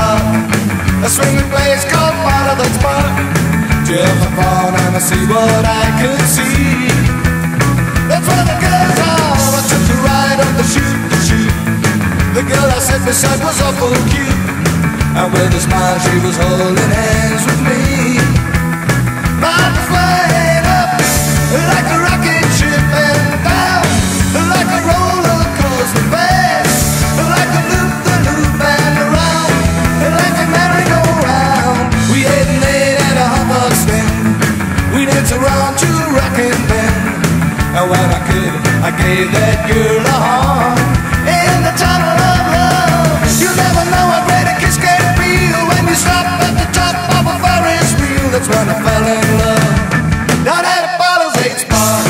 Park, a swinging place called Paradise Park. Jump upon and I see what I could see. That's where the girls are. I took a ride on the shoot, the shoot. The girl I sat beside was awful cute, and with a smile she was holding hands with me. Around to rock and band. And when I could, I gave that girl a heart in the tunnel of love. You never know how great a kiss can feel when you stop at the top of a Ferris wheel. That's when I fell in love. Down at Apollo's H Park.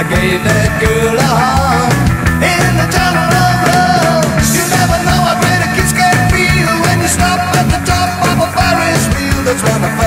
I gave that girl a heart in the tunnel of love. You never know how great a kiss can feel when you stop at the top of a Ferris wheel. That's when I